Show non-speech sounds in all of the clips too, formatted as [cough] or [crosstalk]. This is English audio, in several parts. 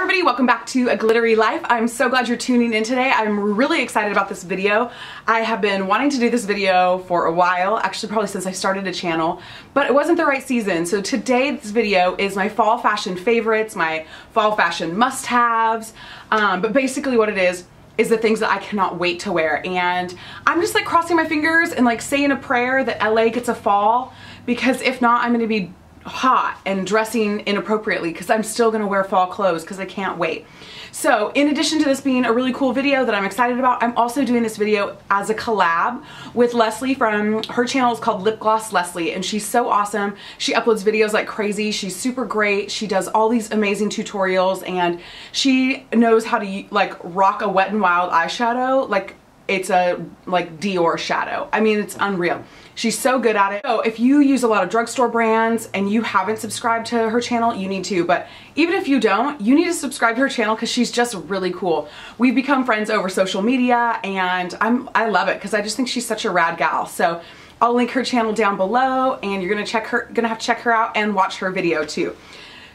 everybody, welcome back to A Glittery Life. I'm so glad you're tuning in today. I'm really excited about this video. I have been wanting to do this video for a while, actually probably since I started a channel, but it wasn't the right season. So today's video is my fall fashion favorites, my fall fashion must-haves, um, but basically what it is, is the things that I cannot wait to wear. And I'm just like crossing my fingers and like saying a prayer that LA gets a fall because if not, I'm gonna be hot and dressing inappropriately because I'm still gonna wear fall clothes because I can't wait. So in addition to this being a really cool video that I'm excited about, I'm also doing this video as a collab with Leslie from, her channel is called Lip Gloss Leslie and she's so awesome. She uploads videos like crazy. She's super great. She does all these amazing tutorials and she knows how to like rock a Wet and Wild eyeshadow like it's a like Dior shadow. I mean, it's unreal. She's so good at it. So if you use a lot of drugstore brands and you haven't subscribed to her channel, you need to. But even if you don't, you need to subscribe to her channel because she's just really cool. We've become friends over social media and I'm I love it because I just think she's such a rad gal. So I'll link her channel down below and you're gonna check her gonna have to check her out and watch her video too.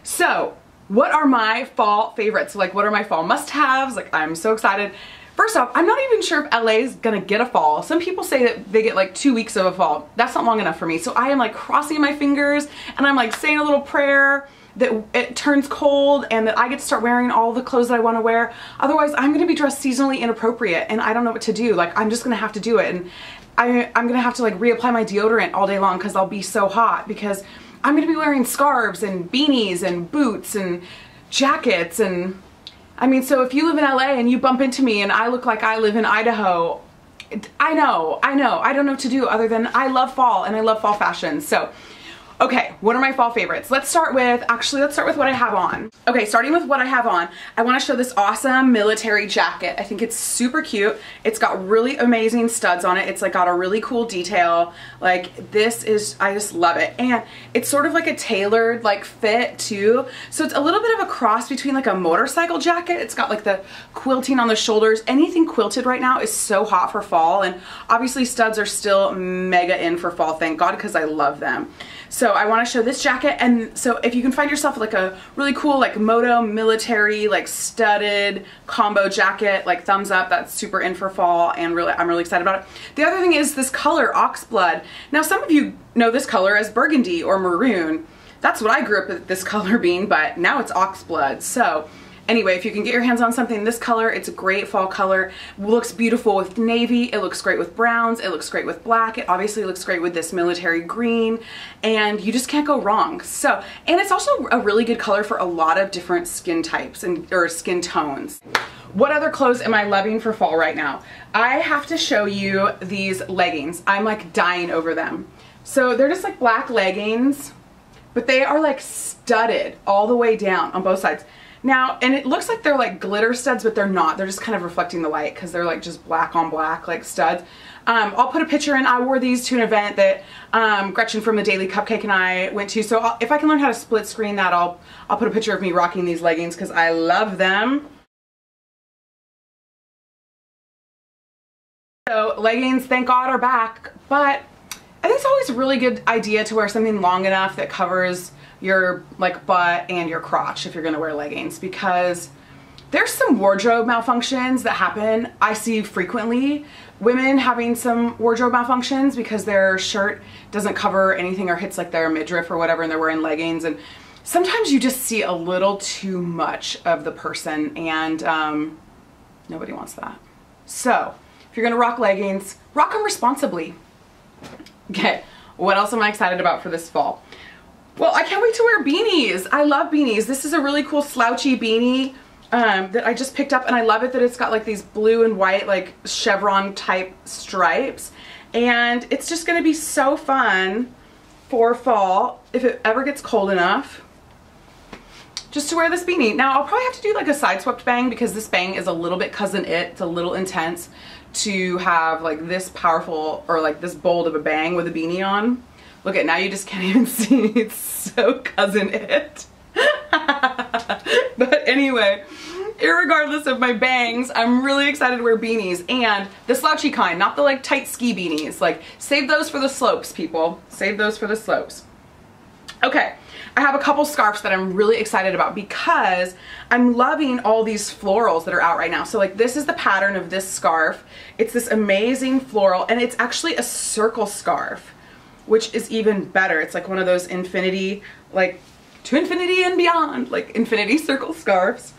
So what are my fall favorites? Like what are my fall must-haves? Like I'm so excited. First off, I'm not even sure if LA is gonna get a fall. Some people say that they get like two weeks of a fall. That's not long enough for me. So I am like crossing my fingers and I'm like saying a little prayer that it turns cold and that I get to start wearing all the clothes that I want to wear. Otherwise, I'm going to be dressed seasonally inappropriate and I don't know what to do. Like, I'm just going to have to do it. And I, I'm going to have to like reapply my deodorant all day long because I'll be so hot because I'm going to be wearing scarves and beanies and boots and jackets and I mean, so if you live in LA and you bump into me and I look like I live in Idaho, I know, I know, I don't know what to do other than I love fall and I love fall fashion. So Okay, what are my fall favorites? Let's start with, actually let's start with what I have on. Okay, starting with what I have on, I wanna show this awesome military jacket. I think it's super cute. It's got really amazing studs on it. It's like got a really cool detail. Like this is, I just love it. And it's sort of like a tailored like fit too. So it's a little bit of a cross between like a motorcycle jacket. It's got like the quilting on the shoulders. Anything quilted right now is so hot for fall. And obviously studs are still mega in for fall, thank God, because I love them. So I want to show this jacket and so if you can find yourself like a really cool like moto military like studded combo jacket like thumbs up that's super in for fall and really I'm really excited about it. The other thing is this color oxblood. Now some of you know this color as burgundy or maroon. That's what I grew up with this [laughs] color being but now it's oxblood. So Anyway, if you can get your hands on something this color, it's a great fall color. Looks beautiful with navy, it looks great with browns, it looks great with black, it obviously looks great with this military green, and you just can't go wrong. So, and it's also a really good color for a lot of different skin types and or skin tones. What other clothes am I loving for fall right now? I have to show you these leggings. I'm like dying over them. So they're just like black leggings, but they are like studded all the way down on both sides. Now, and it looks like they're like glitter studs, but they're not. They're just kind of reflecting the light because they're like just black on black like studs. Um, I'll put a picture in. I wore these to an event that um, Gretchen from the Daily Cupcake and I went to. So I'll, if I can learn how to split screen that, I'll, I'll put a picture of me rocking these leggings because I love them. So leggings, thank God, are back. But I think it's always a really good idea to wear something long enough that covers your like butt and your crotch if you're gonna wear leggings because there's some wardrobe malfunctions that happen I see frequently. Women having some wardrobe malfunctions because their shirt doesn't cover anything or hits like their midriff or whatever and they're wearing leggings and sometimes you just see a little too much of the person and um, nobody wants that. So if you're gonna rock leggings rock them responsibly. Okay what else am I excited about for this fall well, I can't wait to wear beanies. I love beanies. This is a really cool slouchy beanie um, that I just picked up and I love it that it's got like these blue and white like chevron type stripes and it's just gonna be so fun for fall if it ever gets cold enough just to wear this beanie. Now I'll probably have to do like a side swept bang because this bang is a little bit Cousin Itt. It's a little intense to have like this powerful or like this bold of a bang with a beanie on. Look at now you just can't even [laughs] see. It's so Cousin Itt. [laughs] but anyway, regardless of my bangs, I'm really excited to wear beanies and the slouchy kind, not the like tight ski beanies. Like save those for the slopes, people. Save those for the slopes. Okay, I have a couple scarves that I'm really excited about because I'm loving all these florals that are out right now. So like this is the pattern of this scarf. It's this amazing floral and it's actually a circle scarf, which is even better. It's like one of those infinity, like to infinity and beyond, like infinity circle scarves.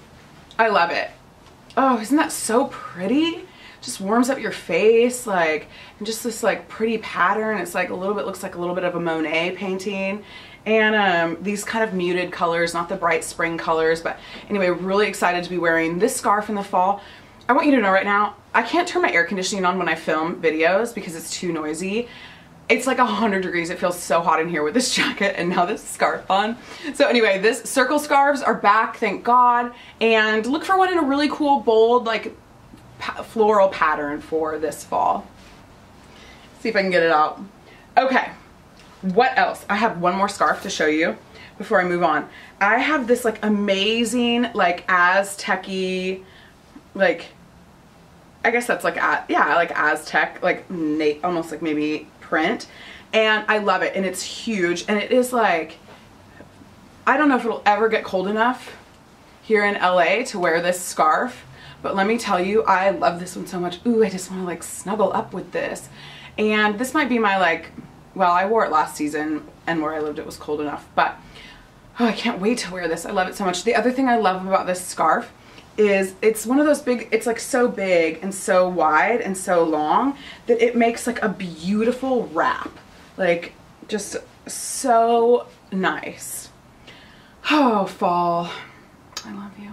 I love it. Oh, isn't that so pretty? Just warms up your face, like, and just this like pretty pattern. It's like a little bit, looks like a little bit of a Monet painting. And um, these kind of muted colors, not the bright spring colors, but anyway, really excited to be wearing this scarf in the fall. I want you to know right now, I can't turn my air conditioning on when I film videos because it's too noisy it's like 100 degrees. It feels so hot in here with this [laughs] jacket and now this scarf on. So anyway, this circle scarves are back, thank God. And look for one in a really cool, bold, like pa floral pattern for this fall. See if I can get it out. Okay, what else? I have one more scarf to show you before I move on. I have this like amazing, like Aztec-y, like I guess that's like, yeah, like Aztec, like almost like maybe print and I love it and it's huge and it is like I don't know if it'll ever get cold enough here in LA to wear this scarf but let me tell you I love this one so much. Ooh I just want to like snuggle up with this. And this might be my like well I wore it last season and where I lived it was cold enough but oh I can't wait to wear this. I love it so much. The other thing I love about this scarf is it's one of those big, it's like so big and so wide and so long that it makes like a beautiful wrap. Like just so nice. Oh, fall. I love you.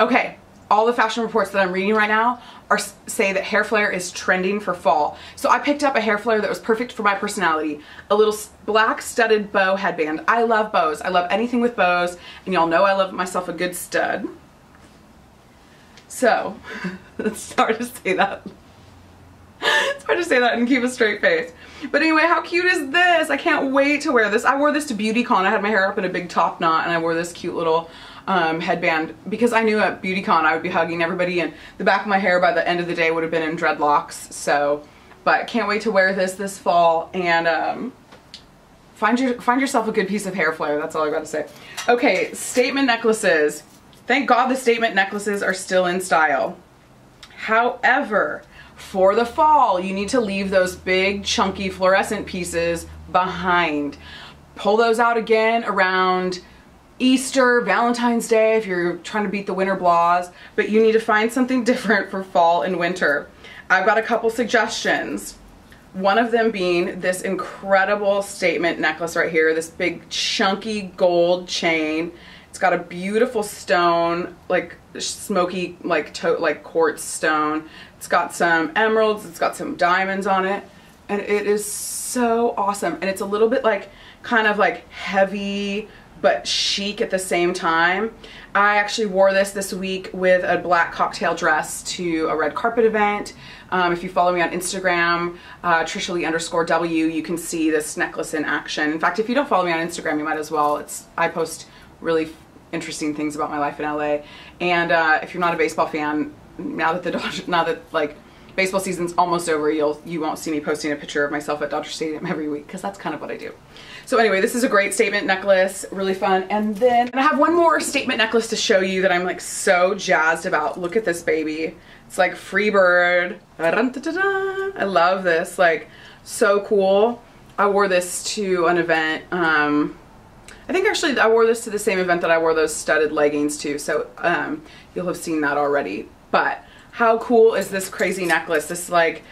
Okay, all the fashion reports that I'm reading right now are say that hair flare is trending for fall. So I picked up a hair flare that was perfect for my personality. A little black studded bow headband. I love bows. I love anything with bows. And y'all know I love myself a good stud. So, [laughs] it's hard to say that. It's hard to say that and keep a straight face. But anyway, how cute is this? I can't wait to wear this. I wore this to BeautyCon. I had my hair up in a big top knot and I wore this cute little um, headband because I knew at BeautyCon I would be hugging everybody and the back of my hair by the end of the day would have been in dreadlocks. So, but can't wait to wear this this fall and um, find your find yourself a good piece of hair flare. That's all I got to say. Okay, statement necklaces. Thank God the statement necklaces are still in style. However, for the fall, you need to leave those big chunky fluorescent pieces behind. Pull those out again around Easter, Valentine's Day if you're trying to beat the winter blahs, but you need to find something [laughs] different for fall and winter. I've got a couple suggestions. One of them being this incredible statement necklace right here, this big chunky gold chain. It's got a beautiful stone, like smoky, like to like quartz stone. It's got some emeralds, it's got some diamonds on it, and it is so awesome. And it's a little bit like, kind of like heavy, but chic at the same time. I actually wore this this week with a black cocktail dress to a red carpet event. Um, if you follow me on Instagram, uh, Trisha Lee underscore W, you can see this necklace in action. In fact, if you don't follow me on Instagram, you might as well. It's I post really interesting things about my life in LA. And uh, if you're not a baseball fan, now that the [laughs] Dodgers, now that like baseball season's almost over, you'll you won't see me posting a picture of myself at Dodger Stadium [laughs] every week because that's kind of what I do. So anyway, this is a great statement necklace, really fun. And then and I have one more statement necklace to show you that I'm like so jazzed about. Look at this baby. It's like Freebird. I love this, like so cool. I wore this to an event. Um, I think actually I wore this to the same event that I wore those studded leggings to. So um, you'll have seen that already. But how cool is this crazy necklace? This like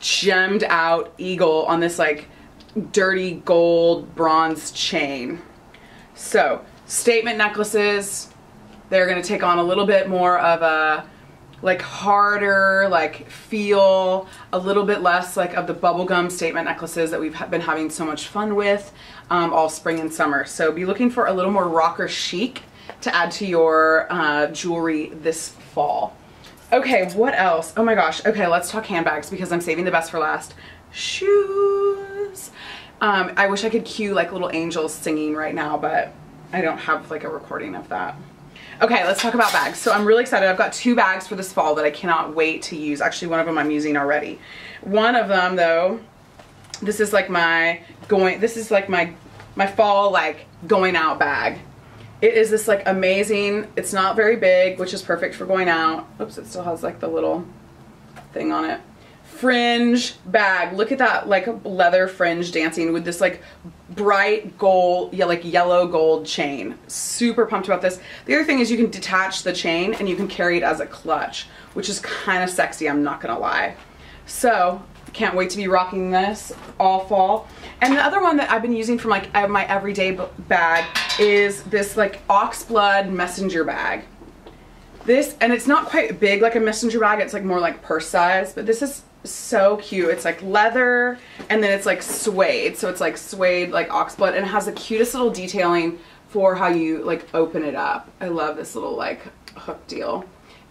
gemmed out eagle on this like dirty gold bronze chain. So statement necklaces, they're gonna take on a little bit more of a like harder, like feel, a little bit less like of the bubblegum statement necklaces that we've been having so much fun with um, all spring and summer. So be looking for a little more rocker chic to add to your uh, jewelry this fall. Okay, what else? Oh my gosh. Okay, let's talk handbags because I'm saving the best for last. Shoes. Um, I wish I could cue like little angels singing right now, but I don't have like a recording of that. Okay, let's talk about bags. So I'm really excited. I've got two bags for this fall that I cannot wait to use. Actually, one of them I'm using already. One of them, though, this is like my going, this is like my, my fall like going out bag. It is this like amazing, it's not very big, which is perfect for going out. Oops, it still has like the little thing on it. Fringe bag. Look at that like leather fringe dancing with this like bright gold, yeah, like yellow gold chain. Super pumped about this. The other thing is you can detach the chain and you can carry it as a clutch, which is kind of sexy, I'm not gonna lie. So, can't wait to be rocking this all fall. And the other one that I've been using from like uh, my everyday bag is this like oxblood messenger bag. This, and it's not quite big like a messenger bag, it's like more like purse size, but this is so cute. It's like leather and then it's like suede. So it's like suede like oxblood and it has the cutest little detailing for how you like open it up. I love this little like hook deal.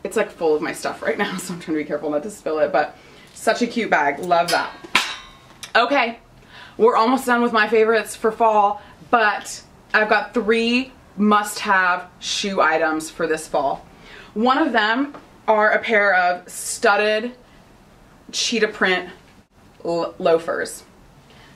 It's like full of my stuff right now [laughs] so I'm trying to be careful not to spill it but such a cute bag. Love that. Okay, we're almost done with my favorites for fall but I've got three must-have shoe items for this fall. One of them are a pair of studded cheetah print loafers.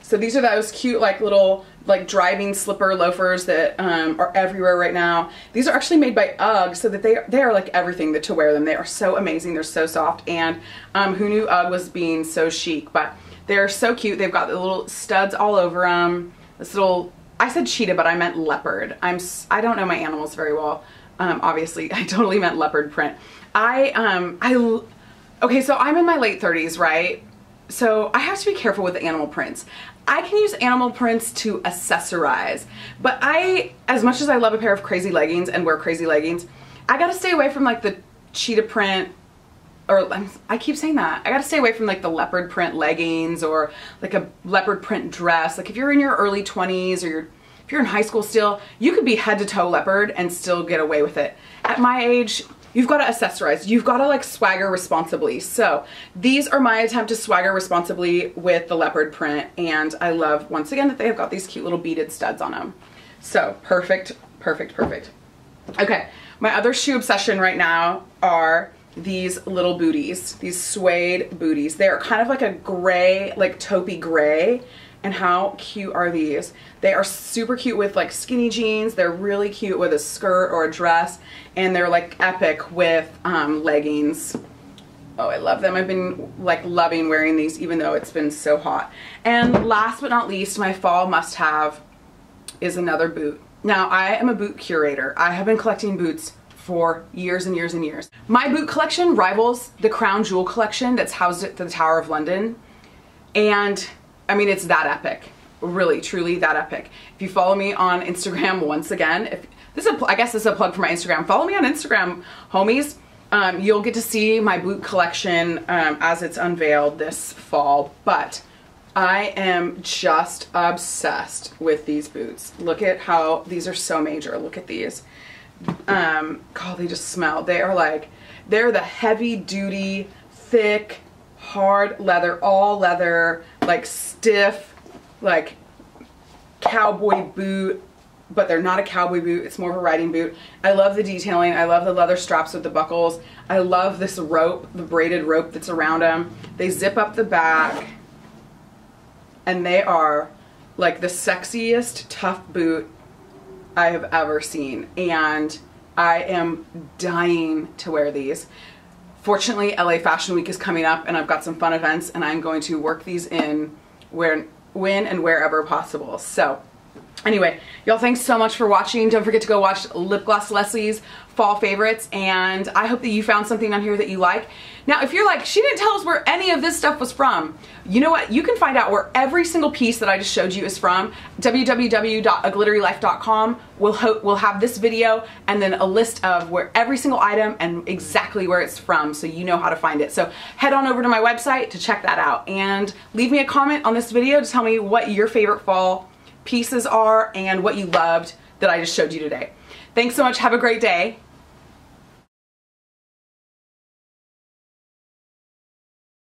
So these are those cute like little like driving slipper loafers that um, are everywhere right now. These are actually made by UGG so that they, they are like everything that to wear them. They are so amazing. They're so soft and um, who knew UGG was being so chic but they're so cute. They've got the little studs all over them. This little, I said cheetah but I meant leopard. I'm, I don't know my animals very well. Um, obviously [laughs] I totally meant leopard print. I, um, I Okay, so I'm in my late 30s, right? So I have to be careful with the animal prints. I can use animal prints to accessorize, but I, as much as I love a pair of crazy leggings and wear crazy leggings, I gotta stay away from like the cheetah print or I keep saying that. I gotta stay away from like the leopard print leggings or like a leopard print dress. Like if you're in your early 20s or you're, if you're in high school still, you could be head to toe leopard and still get away with it. At my age, you've got to accessorize. You've got to like swagger responsibly. So these are my attempt to swagger responsibly with the leopard print. And I love, once again, that they have got these cute little beaded studs on them. So perfect, perfect, perfect. Okay, my other shoe obsession right now are these little booties, these suede booties. They're kind of like a gray, like taupey gray and how cute are these? They are super cute with like skinny jeans. They're really cute with a skirt or a dress. And they're like epic with um, leggings. Oh, I love them. I've been like loving wearing these even though it's been so hot. And last but not least, my fall must have is another boot. Now, I am a boot curator. I have been collecting boots for years and years and years. My boot collection rivals the Crown Jewel collection that's housed at the Tower of London. And I mean, it's that epic. Really, truly that epic. If you follow me on Instagram [laughs] once again, if this is a, I guess this is a plug for my Instagram. Follow me on Instagram, homies. Um, you'll get to see my boot collection um, as it's unveiled this fall. But I am just obsessed with these boots. Look at how these are so major. Look at these. Um, God, they just smell. They are like, they're the heavy duty, thick, hard leather, all leather, like stiff, like cowboy boot, but they're not a cowboy boot. It's more of a riding boot. I love the detailing. I love the leather straps with the buckles. I love this rope, the braided rope that's around them. They zip up the back and they are like the sexiest tough boot I have ever seen. And I am dying to wear these. Fortunately, LA Fashion Week is coming up and I've got some fun events and I'm going to work these in where, when and wherever possible. So anyway, y'all thanks so much for watching. Don't forget to go watch Lip Gloss Leslie's fall favorites and I hope that you found something on here that you like. Now if you're like, she didn't tell us where any of this stuff was from, you know what? You can find out where every single piece that I just showed you is from. www.aglitterylife.com will, will have this video and then a list of where every single item and exactly where it's from so you know how to find it. So head on over to my website to check that out and leave me a comment on this video to tell me what your favorite fall pieces are and what you loved that I just showed you today. Thanks so much. Have a great day.